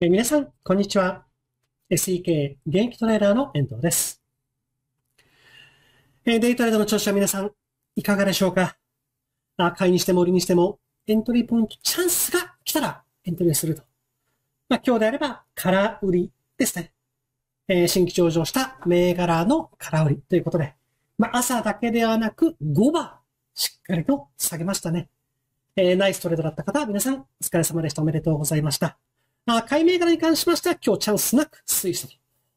え皆さん、こんにちは。SEK 現役トレーダーの遠藤です。えデイトレードの調子は皆さん、いかがでしょうか？あ買いにしても売りにしても、エントリーポイントチャンスが来たらエントリーすると。まあ、今日であれば、空売りですね。えー新規上場した銘柄の空売りということで、まあ、朝だけではなく5番、しっかりと下げましたね。えーナイストレードだった方は皆さんお疲れ様でした。おめでとうございました。あ買い銘柄に関しましては今日チャンスなく推した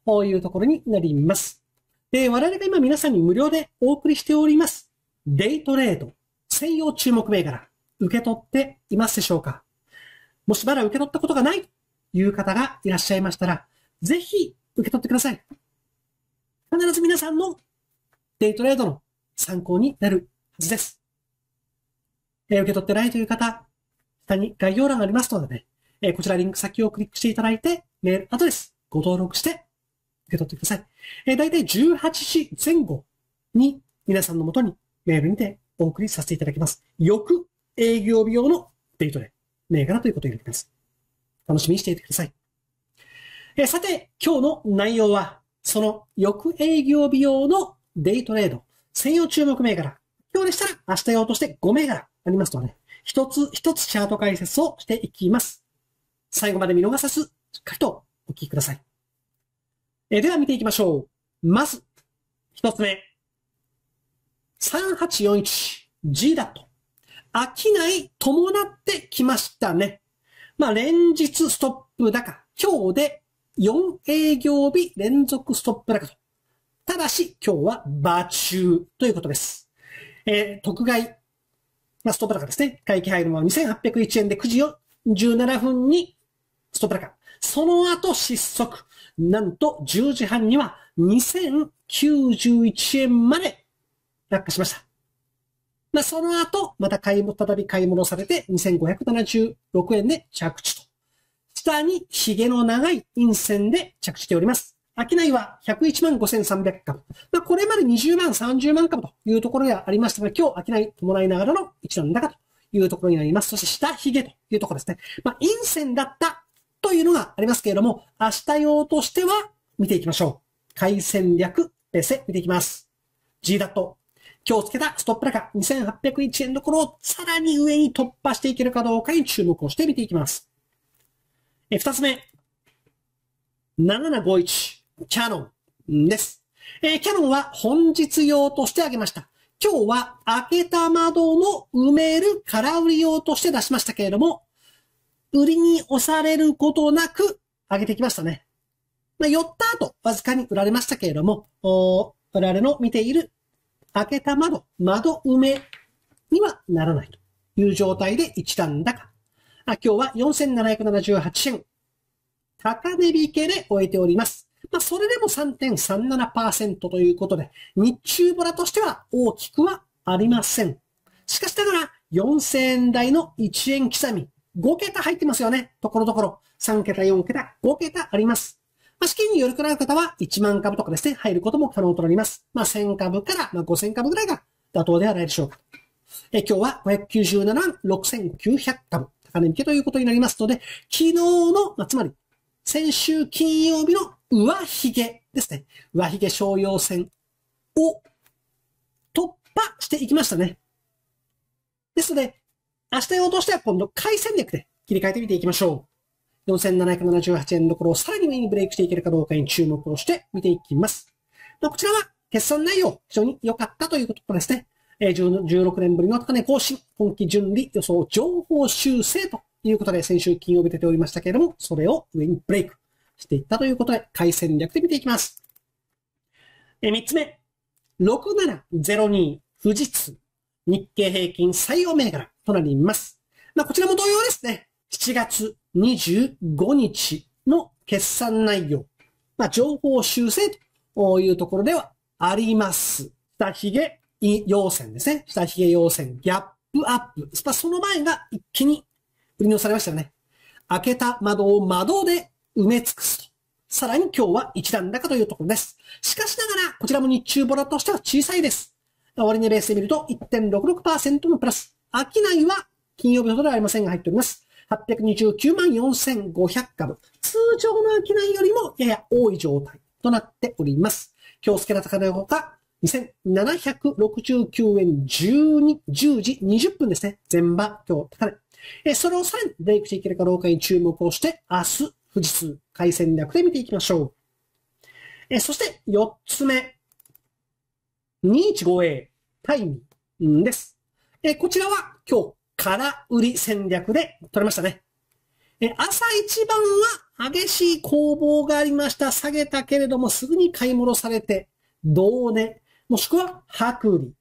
というところになります。で、我々が今皆さんに無料でお送りしております。デイトレード専用注目銘柄受け取っていますでしょうか？もしまだ受け取ったことがないという方がいらっしゃいましたら、ぜひ受け取ってください。必ず皆さんのデイトレードの参考になるはずです。え受け取ってないという方、下に概要欄がありますのでね、えこちらリンク先をクリックしていただいて、メールアドレスご登録して受け取ってください。えー、だいたい18時前後に皆さんのもとにメールにてお送りさせていただきます。翌営業日用のデイトレ、銘柄ということになります。楽しみにしていてください。えさて、今日の内容は、その翌営業日用のデイトレード、専用注目銘柄。今日でしたら明日用として5銘柄ありますので、一つ一つチャート解説をしていきます。最後まで見逃さず、しっかりとお聞きください。えーでは見ていきましょう。まず、一つ目。3841G だと。飽きない伴ってきましたね。まあ、連日ストップ高。今日で4営業日連続ストップ高と。ただし、今日は場中ということです。えー特外、まあ、ストップ高ですね。会期入るのは2801円で9時17分にストップ高。その後失速。なんと10時半には2091円まで落下しました。まあ、その後、また買いも、再び買い戻されて2576円で着地と。下に髭の長い陰線で着地しております。商いは101万5300株。まあ、これまで20万、30万株というところがありましたが、今日商い伴いながらの一段高というところになります。そして下髭というところですね。まあ、陰線だったというのがありますけれども、明日用としては見ていきましょう。回戦略ベースで見ていきます。G ダット。今日つけたストップ高2801円のところをさらに上に突破していけるかどうかに注目をして見ていきます。え、二つ目。7751キャノンです。えーキャノンは本日用としてあげました。今日は開けた窓の埋める空売り用として出しましたけれども、売りに押されることなく上げてきましたね。まあ、寄った後、わずかに売られましたけれども、おー我々の見ている開けた窓、窓埋めにはならないという状態で一段高。あ今日は4778円。高値引けで終えております。まあ、それでも3.37%ということで、日中ボラとしては大きくはありません。しかしながら、4000円台の1円刻み、5桁入ってますよね。ところどころ。3桁、4桁、5桁あります。まあ、資金によるくらいの方は1万株とかですね、入ることも可能となります。まあ、1000株から、まあ、5000株ぐらいが妥当ではないでしょうか。え今日は597万6900株、高値引けということになりますので、昨日の、まあ、つまり、先週金曜日の上髭ですね。上髭商用線を突破していきましたね。ですので、明日用としては今度回戦略で切り替えてみていきましょう。4778円のところをさらに上にブレイクしていけるかどうかに注目をして見ていきます。まあ、こちらは決算内容非常に良かったということですね。えー16年ぶりの高値更新、今期順利予想情報修正ということで先週金曜日出ておりましたけれども、それを上にブレイクしていったということで、回戦略で見ていきます。えー、3つ目、6702富士通日経平均採用銘柄となります。まあ、こちらも同様ですね。7月25日の決算内容。まあ、情報修正というところではあります。下髭陽線ですね。下髭陽線、ギャップアップ。まあその前が一気に売りに押されましたよね。開けた窓を窓で埋め尽くすと。さらに今日は一段高というところです。しかしながら、こちらも日中ボラとしては小さいです。終値ベースで見ると1.66%のプラス。商いは金曜日ほどではありませんが入っております。829万4500株。通常の商いよりもやや多い状態となっております。今日付けた高値のほか、2769円12、10時20分ですね。前場、今日高値。えそれをさらにレイクしていけるかどうかに注目をして、明日、富士通、回戦略で見ていきましょう。えそして、4つ目。2158タイミンです。えこちらは今日、空売り戦略で取れましたね。え朝一番は激しい攻防がありました。下げたけれどもすぐに買い戻されて、同値、もしくは白売り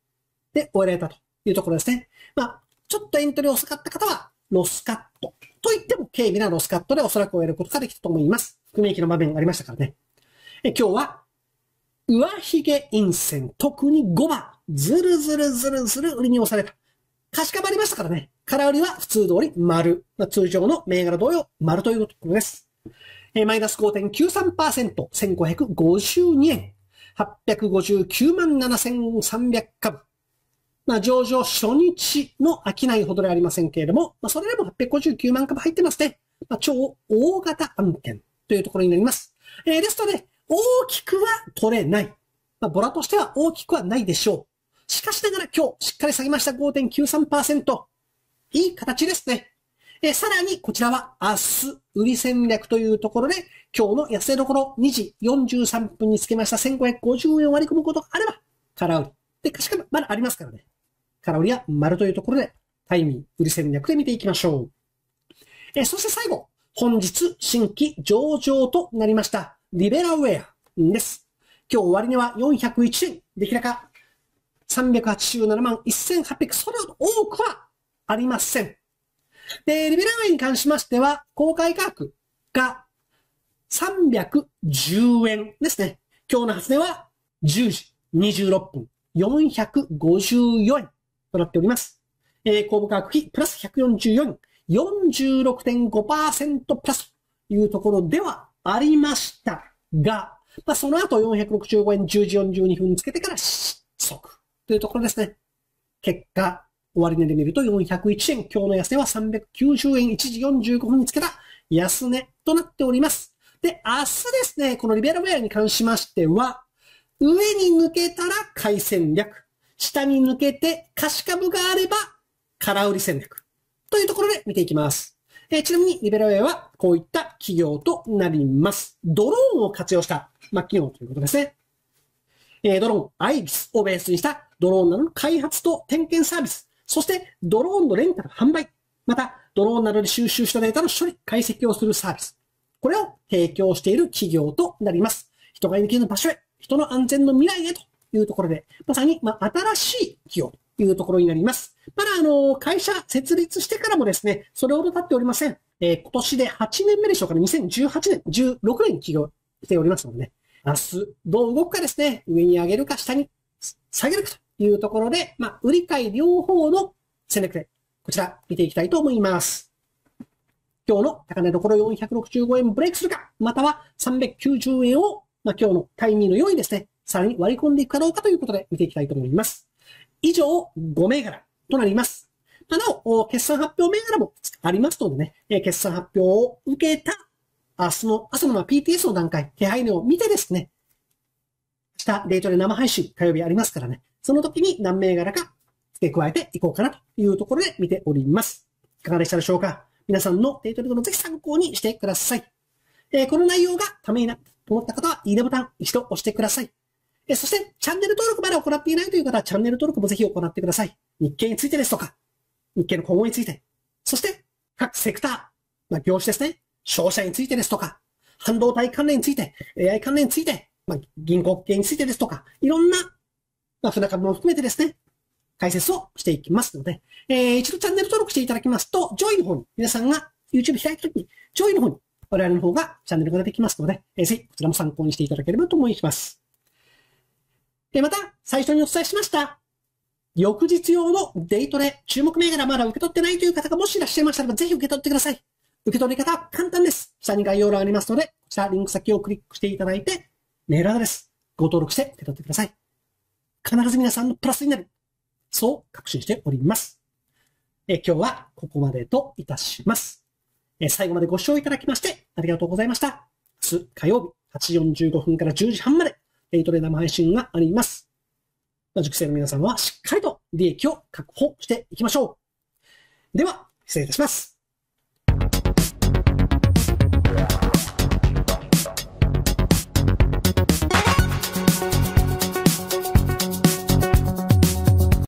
で終えられたというところですね。まあ、ちょっとエントリー遅かった方は、ロスカット。と言っても軽微なロスカットでおそらく終えることができたと思います。含み益の場面がありましたからね。え今日は、上髭陰線、特に5番、ずるずるずるずる売りに押された。かしかまりましたからね。空売りは普通通り丸。まあ、通常の銘柄同様、丸というころです。えーマイナス5.93%、1552円。859万7300株。まあ、上場初日の商いほどではありませんけれども、まあ、それでも859万株入ってますね。まあ、超大型案件というところになります。えーですので、大きくは取れない。まあ、ボラとしては大きくはないでしょう。しかしながら今日しっかり下げました5.93%。いい形ですね。えさらに、こちらは明日、売り戦略というところで、今日の安値どころ2時43分につけました1550円割り込むことがあれば、空売り。で、かしかもまだありますからね。空売りは丸というところで、タイミング、売り戦略で見ていきましょう。えそして最後、本日新規上場となりました、リベラウェアです。今日終値は401円、出来高387万1800、それほど多くはありません。で、リベラウェイに関しましては、公開価格が310円ですね。今日の発値は10時26分454円となっております。えー、公募価格費プラス144円、46.5%プラスというところではありましたが、まあ、その後465円10時42分つけてから失速というところですね。結果、終値で見ると401円、今日の安値は390円1時45分につけた安値となっております。で、明日ですね、このリベラウェアに関しましては、上に抜けたら買い戦略、下に抜けて貸し株があれば空売り戦略というところで見ていきます。えーちなみにリベラウェアはこういった企業となります。ドローンを活用した、まあ、企業ということですね。えードローン、アイビスをベースにしたドローンなどの開発と点検サービス、そしてドローンのレンタル販売、またドローンなどで収集したデータの処理、解析をするサービス。これを提供している企業となります。人が行ける場所へ、人の安全の未来へというところで、まさに、ま、新しい企業というところになります。まだ、あの、会社設立してからもですね、それほど経っておりません。えー今年で8年目でしょうかね、2018年、16年起業しておりますのでね、明日、どう動くかですね、上に上げるか下に下げるかと。いうところで、まあ、売り買い両方の戦略で、こちら見ていきたいと思います。今日の高値どころ465円ブレイクするか、または390円を、まあ、今日のタイミングのようにですね、さらに割り込んでいくかどうかということで見ていきたいと思います。以上、5銘柄となります。まなお、決算発表銘柄もありますのでね、え決算発表を受けた明日の朝の PTS の段階、手配値を見てですね、下デートで生配信火曜日ありますからね、その時に何銘柄か付け加えていこうかなというところで見ております。いかがでしたでしょうか？皆さんのデートリードのぜひ参考にしてください。えーこの内容がためになったと思った方は、いいねボタン一度押してください。えーそして、チャンネル登録まだ行っていないという方は、チャンネル登録もぜひ行ってください。日経についてですとか、日経の今後について、そして、各セクター、まあ、業種ですね、商社についてですとか、半導体関連について、AI 関連について、まあ、銀行系についてですとか、いろんな、まあ、船株も含めてですね、解説をしていきますので、えー一度チャンネル登録していただきますと、上位の方に、皆さんが YouTube 開いたときに、上位の方に、我々の方がチャンネルが出てきますので、えーぜひこちらも参考にしていただければと思います。で、また、最初にお伝えしました、翌日用のデイトレ、注目銘柄まだ受け取ってないという方がもしいらっしゃいましたら、ぜひ受け取ってください。受け取り方は簡単です。下に概要欄ありますので、こちらリンク先をクリックしていただいて、メールアドレス、ご登録して受け取ってください。必ず皆さんのプラスになる。そう確信しております。え今日はここまでといたします。え最後までご視聴いただきましてありがとうございました。明日火曜日8時45分から10時半までデイトレ生配信があります。塾生の皆さんはしっかりと利益を確保していきましょう。では、失礼いたします。